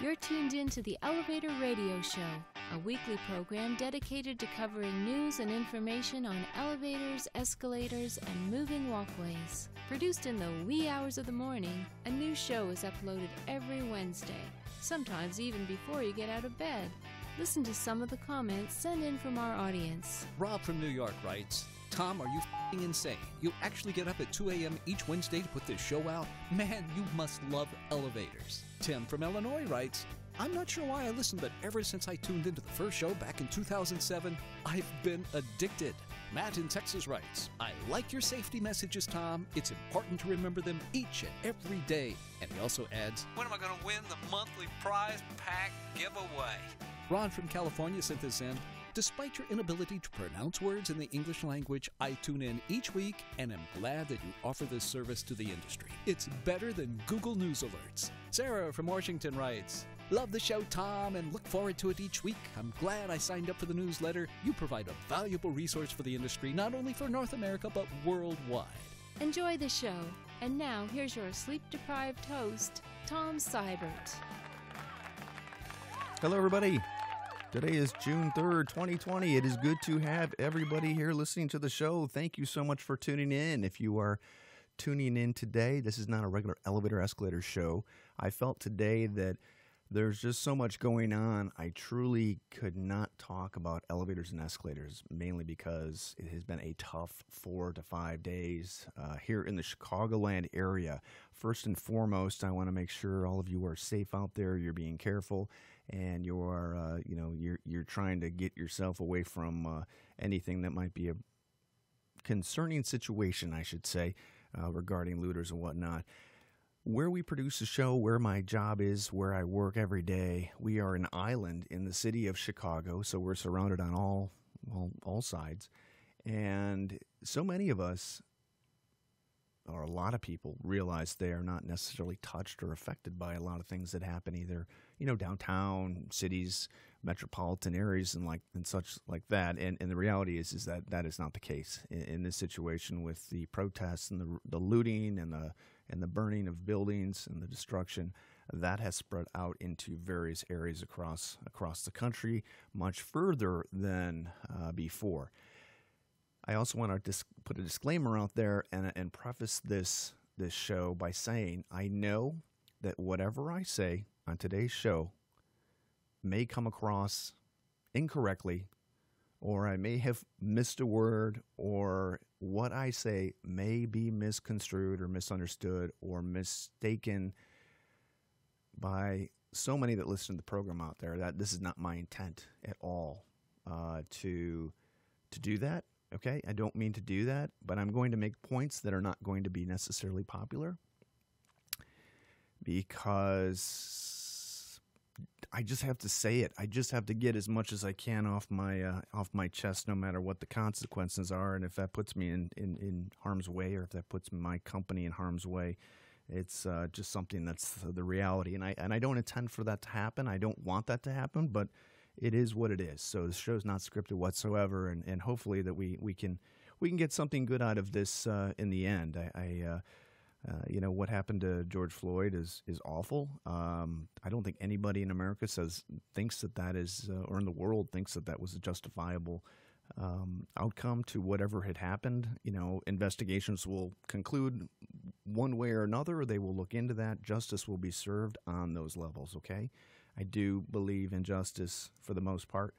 You're tuned in to the Elevator Radio Show, a weekly program dedicated to covering news and information on elevators, escalators, and moving walkways. Produced in the wee hours of the morning, a new show is uploaded every Wednesday, sometimes even before you get out of bed. Listen to some of the comments sent in from our audience. Rob from New York writes, Tom, are you fing insane? You actually get up at 2 a.m. each Wednesday to put this show out? Man, you must love elevators. Tim from Illinois writes, I'm not sure why I listened, but ever since I tuned into the first show back in 2007, I've been addicted. Matt in Texas writes, I like your safety messages, Tom. It's important to remember them each and every day. And he also adds, When am I going to win the monthly prize pack giveaway? Ron from California sent this in. Despite your inability to pronounce words in the English language, I tune in each week and am glad that you offer this service to the industry. It's better than Google News alerts. Sarah from Washington writes, Love the show, Tom, and look forward to it each week. I'm glad I signed up for the newsletter. You provide a valuable resource for the industry, not only for North America, but worldwide. Enjoy the show. And now, here's your sleep deprived host, Tom Sybert. Hello, everybody. Today is June 3rd, 2020. It is good to have everybody here listening to the show. Thank you so much for tuning in. If you are tuning in today, this is not a regular elevator escalator show. I felt today that there's just so much going on. I truly could not talk about elevators and escalators, mainly because it has been a tough four to five days uh, here in the Chicagoland area. First and foremost, I want to make sure all of you are safe out there. You're being careful, and you are, uh, you know, you're you're trying to get yourself away from uh, anything that might be a concerning situation, I should say, uh, regarding looters and whatnot where we produce the show, where my job is, where I work every day, we are an island in the city of Chicago, so we're surrounded on all all, all sides. And so many of us or a lot of people realize they are not necessarily touched or affected by a lot of things that happen either you know downtown cities metropolitan areas and like and such like that. And and the reality is is that that is not the case in, in this situation with the protests and the the looting and the and the burning of buildings and the destruction. That has spread out into various areas across across the country much further than uh, before. I also want to dis- put a disclaimer out there and, and preface this this show by saying I know that whatever I say on today's show may come across incorrectly, or I may have missed a word, or what I say may be misconstrued or misunderstood or mistaken by so many that listen to the program out there. That this is not my intent at all uh, to to do that. Okay, I don't mean to do that, but I'm going to make points that are not going to be necessarily popular because I just have to say it. I just have to get as much as I can off my uh, off my chest, no matter what the consequences are, and if that puts me in, in, in harm's way, or if that puts my company in harm's way, it's uh, just something that's the reality. And I and I don't intend for that to happen. I don't want that to happen, but it is what it is. So the show's not scripted whatsoever, and, and hopefully that we, we can we can get something good out of this uh, in the end. I, I uh, you know what happened to George Floyd is is awful. Um, I don't think anybody in America says thinks that that is, uh, or in the world thinks that that was a justifiable um, outcome to whatever had happened. You know, investigations will conclude one way or another, or they will look into that. Justice will be served on those levels. Okay, I do believe in justice for the most part.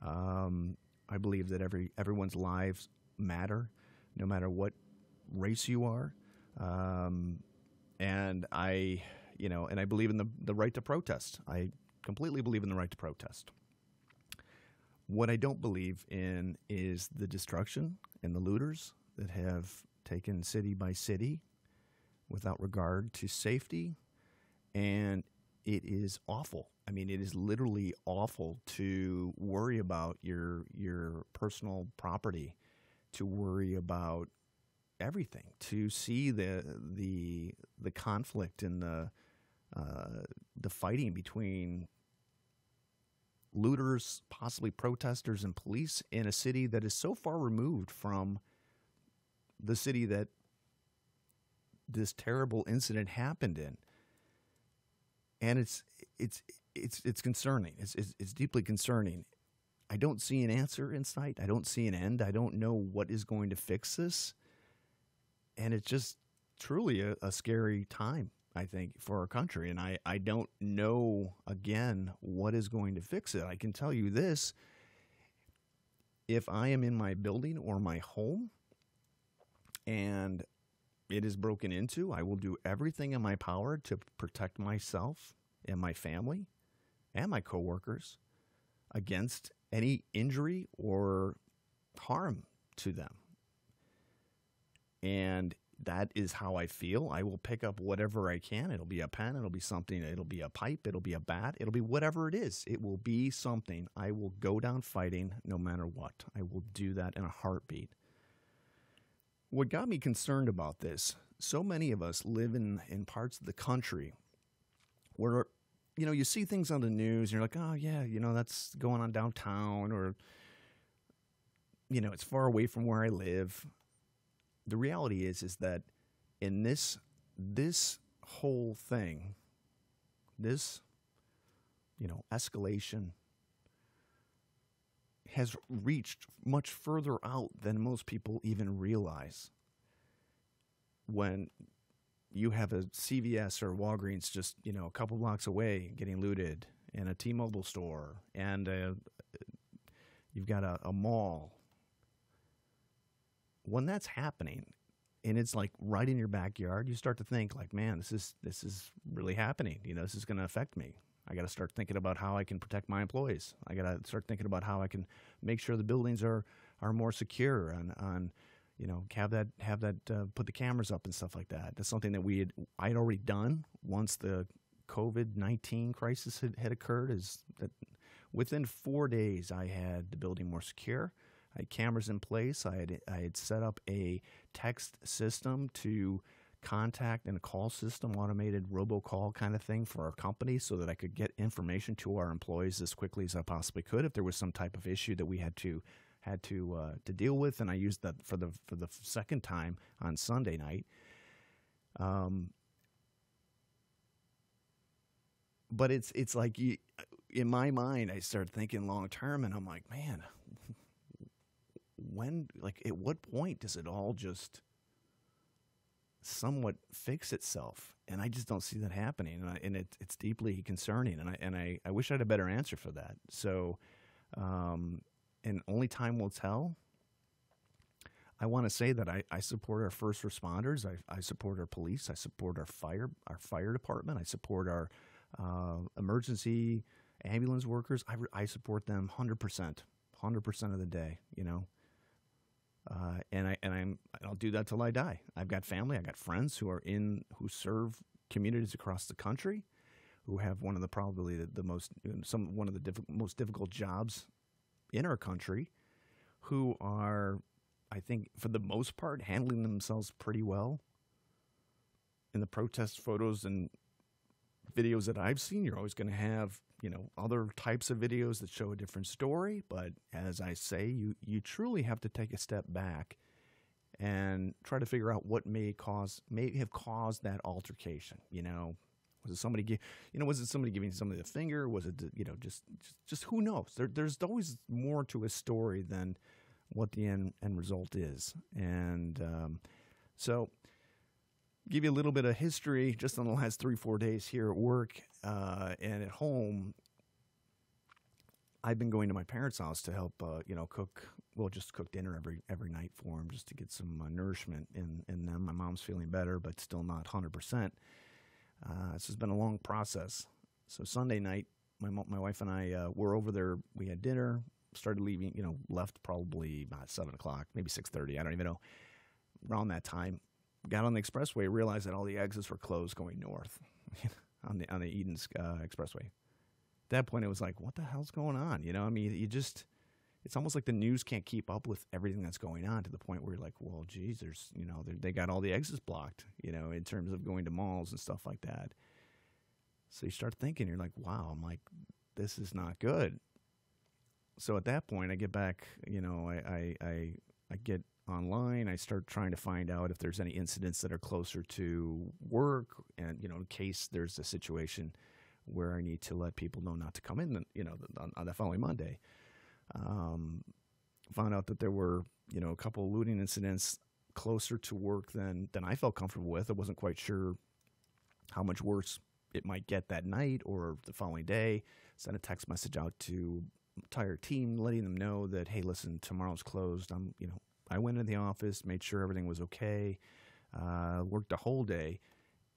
Um, I believe that every everyone's lives matter, no matter what race you are. Um, and I, you know, and I believe in the the right to protest. I completely believe in the right to protest. What I don't believe in is the destruction and the looters that have taken city by city without regard to safety. And it is awful. I mean, it is literally awful to worry about your your personal property, to worry about everything, to see the the the conflict and the uh, the fighting between looters, possibly protesters, and police in a city that is so far removed from the city that this terrible incident happened in and it's it's it's it's concerning. It's, it's it's deeply concerning. I don't see an answer in sight. I don't see an end. I don't know what is going to fix this, and it's just truly a, a scary time. I think for our country, and I I don't know again what is going to fix it. I can tell you this: if I am in my building or my home, and it is broken into, I will do everything in my power to protect myself and my family and my coworkers against any injury or harm to them. And that is how I feel. I will pick up whatever I can. It'll be a pen, it'll be something, it'll be a pipe, it'll be a bat, it'll be whatever it is. It will be something. I will go down fighting no matter what. I will do that in a heartbeat. What got me concerned about this, so many of us live in, in parts of the country where you know, you see things on the news and you're like, oh, yeah, you know, that's going on downtown or, you know, it's far away from where I live. The reality is, is that in this, this whole thing, this, you know, escalation has reached much further out than most people even realize. When you have a CVS or Walgreens just you know a couple blocks away getting looted, and a T-Mobile store, and a, you've got a, a mall. When that's happening, and it's like right in your backyard, you start to think like, man, this is this is really happening. You know, this is going to affect me. I got to start thinking about how I can protect my employees. I got to start thinking about how I can make sure the buildings are are more secure on on you know, have that have that uh, put the cameras up and stuff like that. That's something that we had I had already done once the COVID nineteen crisis had, had occurred. Is that within four days I had the building more secure. I had cameras in place. I had I had set up a text system to contact and a call system, automated robocall kind of thing for our company, so that I could get information to our employees as quickly as I possibly could if there was some type of issue that we had to had to uh, to deal with, and I used that for the for the second time on Sunday night. Um, but it's it's like you, in my mind, I start thinking long term, and I'm like, man, when like at what point does it all just somewhat fix itself? And I just don't see that happening, and, I, and it, it's deeply concerning, and I and I, I wish I had a better answer for that. So. Um, and only time will tell. I want to say that I, I support our first responders. I, I support our police. I support our fire our fire department. I support our uh, emergency ambulance workers. I, I support them hundred percent, hundred percent of the day. You know, uh, and I and I'm I'll do that till I die. I've got family. I got friends who are in who serve communities across the country, who have one of the probably the, the most some one of the diff- most difficult jobs in our country who are, I think, for the most part, handling themselves pretty well. In the protest photos and videos that I've seen, you're always going to have, you know, other types of videos that show a different story. But as I say, you, you truly have to take a step back and try to figure out what may cause may have caused that altercation. You know, was it somebody, give, you know, was it somebody giving somebody the finger? Was it, you know, just, just, just who knows? There, there's always more to a story than what the end, end result is. And um, so, give you a little bit of history just on the last three, four days here at work uh, and at home. I've been going to my parents' house to help, uh, you know, cook. Well, just cook dinner every every night for them, just to get some uh, nourishment in in them. My mom's feeling better, but still not hundred percent. Uh, this has been a long process. So Sunday night, my my wife and I uh, were over there. We had dinner. Started leaving. You know, left probably about seven o'clock, maybe six thirty. I don't even know. Around that time, got on the expressway. Realized that all the exits were closed going north on the on the Edens uh, Expressway. At that point, it was like, what the hell's going on? You know, I mean, you just it's almost like the news can't keep up with everything that's going on to the point where you're like, well, geez, there's, you know, they got all the exits blocked, you know, in terms of going to malls and stuff like that. So you start thinking, you're like, wow, I'm like, this is not good. So at that point, I get back, you know, I, I, I, I get online. I start trying to find out if there's any incidents that are closer to work, and you know, in case there's a situation where I need to let people know not to come in, you know, on, on the following Monday. Um, found out that there were, you know, a couple of looting incidents closer to work than than I felt comfortable with. I wasn't quite sure how much worse it might get that night or the following day. Sent a text message out to entire team, letting them know that hey, listen, tomorrow's closed. I'm, you know, I went into the office, made sure everything was okay, uh, worked a whole day,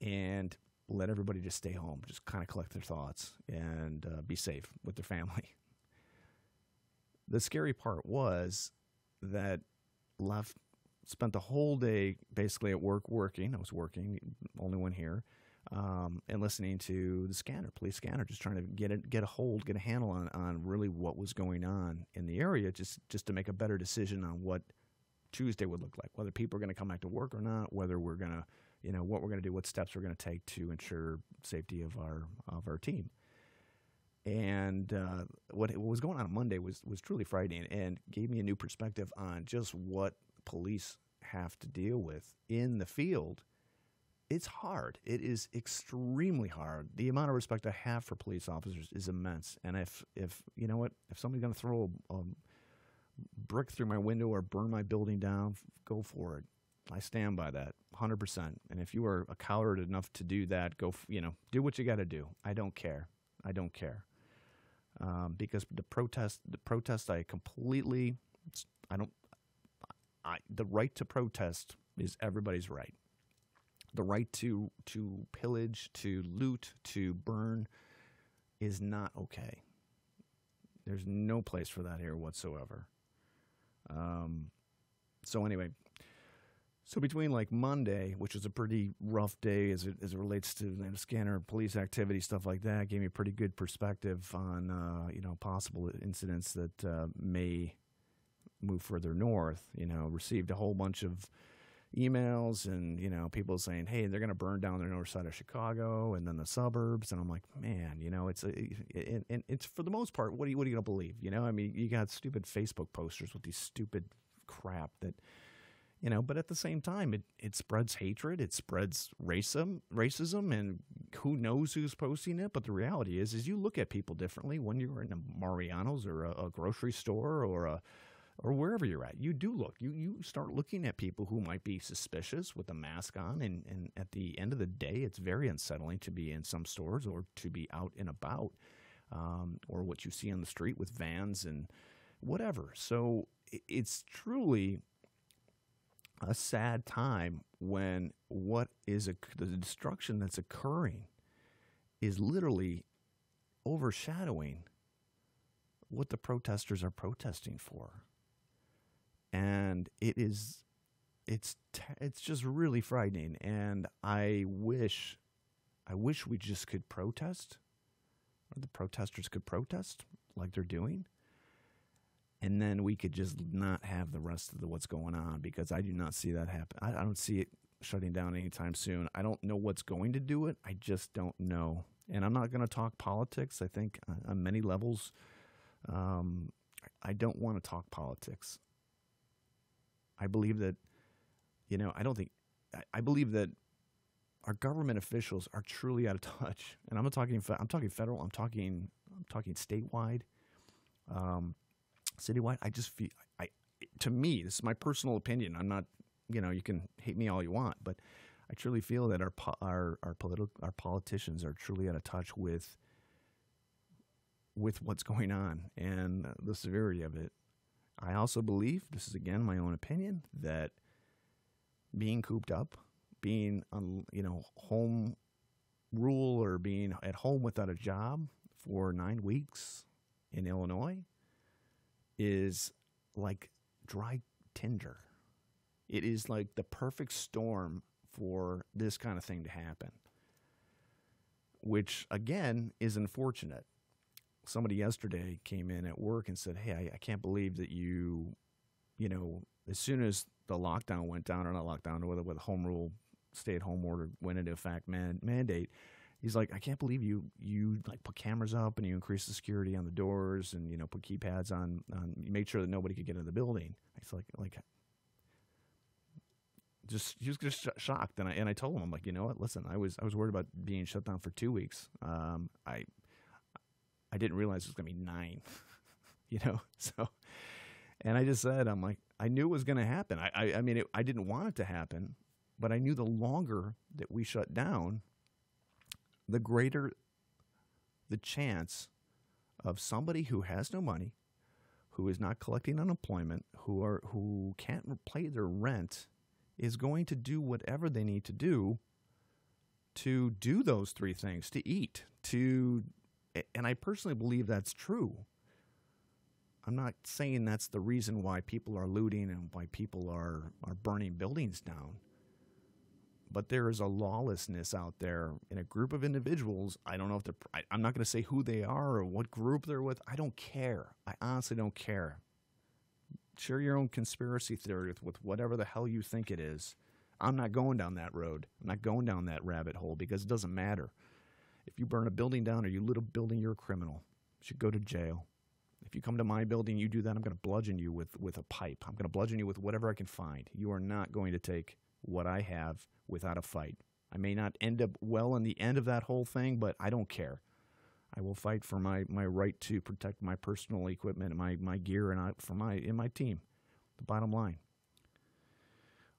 and let everybody just stay home, just kind of collect their thoughts and uh, be safe with their family. The scary part was that left spent the whole day basically at work working. I was working, only one here, um, and listening to the scanner, police scanner, just trying to get it, get a hold, get a handle on, on really what was going on in the area, just just to make a better decision on what Tuesday would look like, whether people are going to come back to work or not, whether we're going to, you know, what we're going to do, what steps we're going to take to ensure safety of our of our team. And uh, what, what was going on on Monday was was truly frightening and gave me a new perspective on just what police have to deal with in the field. It's hard. It is extremely hard. The amount of respect I have for police officers is immense. And if if you know what, if somebody's going to throw a, a brick through my window or burn my building down, go for it. I stand by that 100%. And if you are a coward enough to do that, go, you know, do what you got to do. I don't care. I don't care um, because the protest, the protest, I completely, I don't, I, the right to protest is everybody's right. The right to to pillage, to loot, to burn is not okay. There's no place for that here whatsoever. Um, so anyway, so between like Monday, which was a pretty rough day as it as it relates to you know, scanner police activity stuff like that, gave me a pretty good perspective on uh, you know possible incidents that uh, may move further north. You know, received a whole bunch of emails and you know people saying, "Hey, they're going to burn down the north side of Chicago and then the suburbs," and I'm like, "Man, you know, it's a, it, it, it's for the most part, what are you what are you going to believe? You know, I mean, you got stupid Facebook posters with these stupid crap that." You know but at the same time it, it spreads hatred it spreads racism racism and who knows who's posting it but the reality is is you look at people differently when you're in a mariano's or a, a grocery store or a or wherever you're at. You do look you you start looking at people who might be suspicious with a mask on and and at the end of the day it's very unsettling to be in some stores or to be out and about um, or what you see on the street with vans and whatever. So it's truly a sad time when what is a, the destruction that's occurring is literally overshadowing what the protesters are protesting for. And it is it's it's just really frightening. And i wish i wish we just could protest or the protesters could protest like they're doing and then we could just not have the rest of the what's going on because I do not see that happen. I, I, don't see it shutting down anytime soon. I don't know what's going to do it. I just don't know. And I'm not going to talk politics. I think on many levels, um, I don't want to talk politics. I believe that, you know, I don't think, I, I believe that our government officials are truly out of touch. And I'm not talking, I'm talking federal. I'm talking, I'm talking statewide. Um, citywide. I just feel I to me this is my personal opinion. I'm not you know you can hate me all you want, but I truly feel that our our our political our politicians are truly out of touch with with what's going on and the severity of it. I also believe this is again my own opinion that being cooped up, being on you know home rule or being at home without a job for nine weeks in Illinois is like dry tinder. It is like the perfect storm for this kind of thing to happen, which again is unfortunate. Somebody yesterday came in at work and said, Hey, I, I can't believe that you, you know, as soon as the lockdown went down, or not lockdown, or whether with home rule, stay at home order went into effect man, mandate, he's like, I can't believe you you like put cameras up and you increase the security on the doors and you know put keypads on on you made sure that nobody could get into the building. It's like like just he was just sh- shocked, and I and I told him I'm like, you know what? Listen, I was I was worried about being shut down for two weeks. Um, I I didn't realize it was gonna be nine, you know. So, and I just said, I'm like, I knew it was gonna happen. I I, I mean, it, I didn't want it to happen, but I knew the longer that we shut down, the greater the chance of somebody who has no money, who is not collecting unemployment, who are who can't pay their rent, is going to do whatever they need to do to do those three things, to eat, to and I personally believe that's true. I'm not saying that's the reason why people are looting and why people are, are burning buildings down. But there is a lawlessness out there in a group of individuals. I don't know if they're, I, I'm not going to say who they are or what group they're with. I don't care. I honestly don't care. Share your own conspiracy theory with, with whatever the hell you think it is. I'm not going down that road. I'm not going down that rabbit hole because it doesn't matter. If you burn a building down or you lit a building, you're a criminal. You should go to jail. If you come to my building, you do that, I'm going to bludgeon you with, with a pipe. I'm going to bludgeon you with whatever I can find. You are not going to take what I have without a fight. I may not end up well in the end of that whole thing, but I don't care. I will fight for my, my right to protect my personal equipment and my, my gear and I, for my in my team. The bottom line.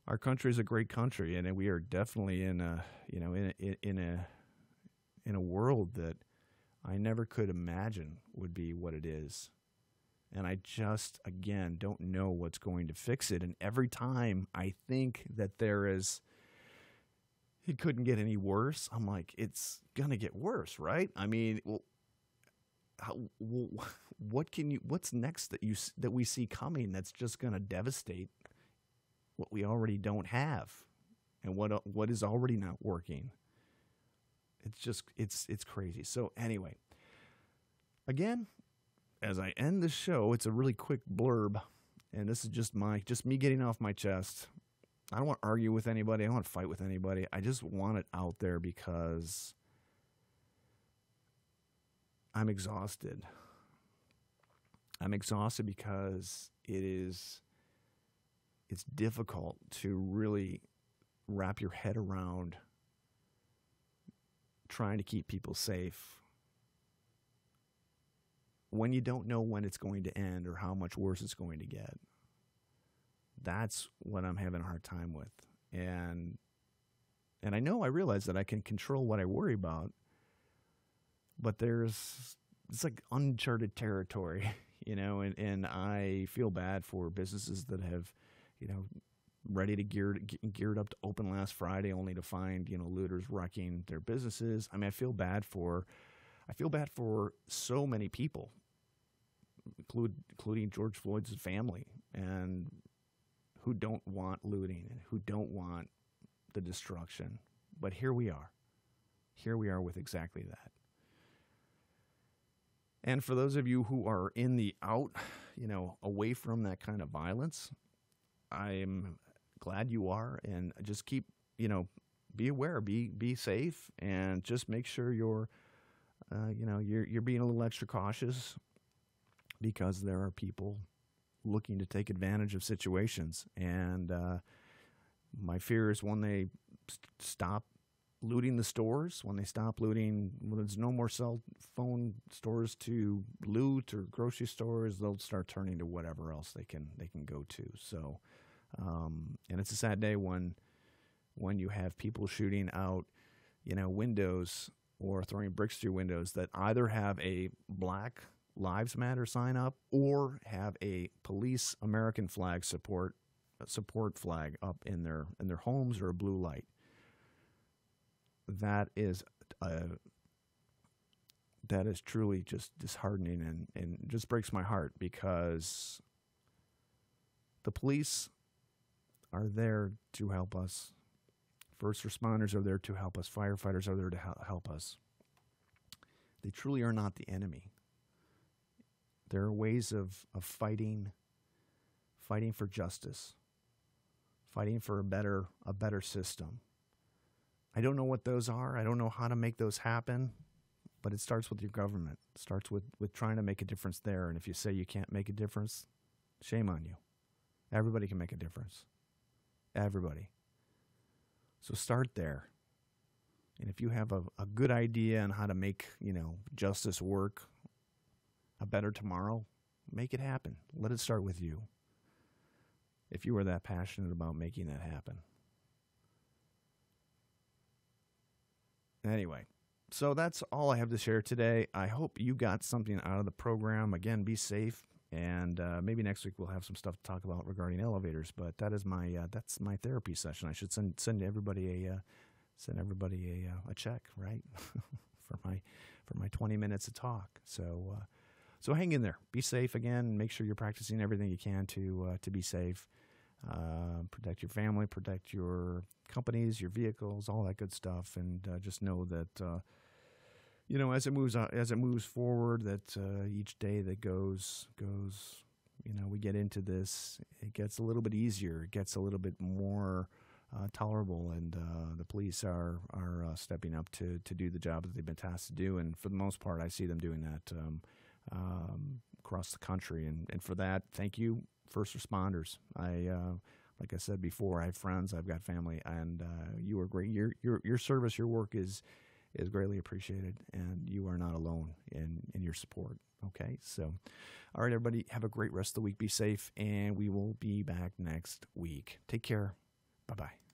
Our country is a great country, and we are definitely in a you know in a, in a in a world that I never could imagine would be what it is. And I just, again, don't know what's going to fix it. And every time I think that there is, it couldn't get any worse, I'm like, it's going to get worse, right? I mean, well, how, well, what can you, what's next that you, that we see coming that's just going to devastate what we already don't have and what, what is already not working? It's just it's it's crazy. So anyway, again, as I end the show, it's a really quick blurb, and this is just my just me getting off my chest. I don't want to argue with anybody. I don't want to fight with anybody. I just want it out there because I'm exhausted. I'm exhausted because it is it's difficult to really wrap your head around trying to keep people safe when you don't know when it's going to end or how much worse it's going to get. That's what I'm having a hard time with. And and I know I realize that I can control what I worry about, but there's it's like uncharted territory, you know, and, and I feel bad for businesses that have, you know, ready to gear geared up to open last Friday, only to find you know looters wrecking their businesses. I mean, I feel bad for, I feel bad for so many people, include, including George Floyd's family, and who don't want looting and who don't want the destruction. But here we are. Here we are with exactly that. And for those of you who are in the out, you know, away from that kind of violence, I'm glad you are, and just keep you know be aware, be be safe, and just make sure you're uh, you know you're you're being a little extra cautious because there are people looking to take advantage of situations, and uh, my fear is when they st- stop looting the stores, when they stop looting, when there's no more cell phone stores to loot or grocery stores, they'll start turning to whatever else they can they can go to. So um, and it's a sad day when when you have people shooting out, you know, windows or throwing bricks through windows that either have a Black Lives Matter sign up or have a police American flag support support flag up in their in their homes or a blue light. That is a that is truly just disheartening and, and just breaks my heart because the police are there to help us. First responders are there to help us. Firefighters are there to help us. They truly are not the enemy. There are ways of, of fighting, fighting for justice, fighting for a better, a better system. I don't know what those are. I don't know how to make those happen, but it starts with your government. It starts with, with trying to make a difference there. And if you say you can't make a difference, shame on you. Everybody can make a difference. Everybody. So start there. And if you have a, a good idea on how to make, you know, justice work, a better tomorrow, make it happen. Let it start with you. If you are that passionate about making that happen. Anyway, so that's all I have to share today. I hope you got something out of the program. Again, be safe, and uh, maybe next week we'll have some stuff to talk about regarding elevators. But that is my uh, that's my therapy session. I should send send everybody a uh, send everybody a uh, a check, right, for my for my twenty minutes of talk. So uh, so hang in there. Be safe again. Make sure you're practicing everything you can to uh, to be safe. Protect your family, protect your companies, your vehicles, all that good stuff, and just know that you know as it moves on, as it moves forward, that uh, each day that goes goes, you know, we get into this, it gets a little bit easier, it gets a little bit more uh, tolerable, and uh, the police are are stepping up to to do the job that they've been tasked to do, and for the most part, I see them doing that. Um, um, across the country, and, and for that, thank you first responders. I, uh, like I said before, I have friends, I've got family, and uh, you are great. Your your your service, your work is is greatly appreciated, and you are not alone in in your support. Okay, so all right, everybody, have a great rest of the week. Be safe, and we will be back next week. Take care. Bye bye.